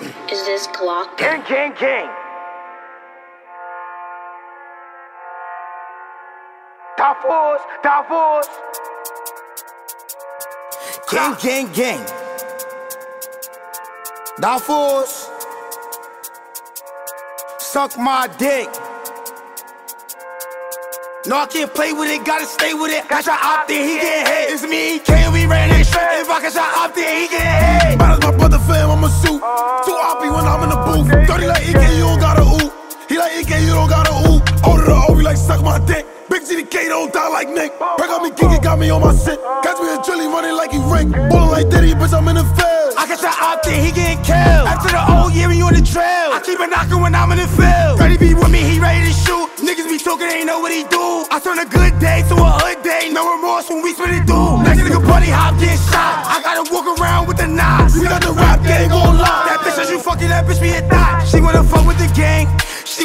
Is this Glock? Gang, gang, gang. Davos, Davos. Gang, gang, gang. Davos. Suck my dick. No, I can't play with it, gotta stay with it. Got shot out there, he get hit. It's me, can we ran it straight. If I got shot out there, he get hit. Mine is fam, I'm a suit. Too oppy when I'm in the booth. Dirty like EK, you don't gotta ooh. He like EK, you don't gotta ooh. Order the O, like suck my dick. Big GDK don't die like Nick. Break on me, Kiki got me on my sit. Catch me a Trilly running like he Rick. Ballin' like Diddy, bitch, I'm in the feds. I got out there, he getting killed. After the old year, we on the trail. I keep it knocking when I'm in the field. Ready be with me, he ready to shoot. Niggas be talking, ain't know what he do. I turn a good day to a hood day. No remorse when we spit it through. Next nigga BunnyHop get shot.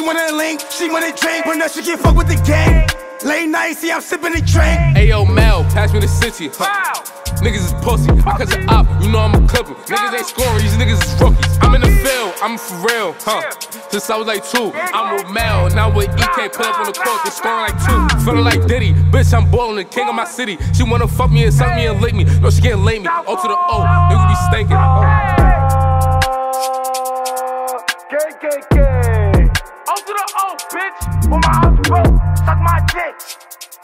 Wanna link, she wanna drink, but now she can't fuck with the gang. Late night, see I'm sipping the drink. Ayo, Mel, pass me the city. Huh. Niggas is pussy. I catch an op, you know I'm a clipper. Niggas ain't scoring, these niggas is rookies. I'm in the field, I'm for real, huh? Since I was like two, I'm with Mel. Now with EK, put up on the court, they scoring like two. Feeling like Diddy, bitch, I'm ballin', the king of my city. She wanna fuck me and suck me and lick me. No, she can't lay me. O to the O, niggas be stinking. Oh. Gang, gang, gang. To the O, bitch. When my house broke, suck my dick.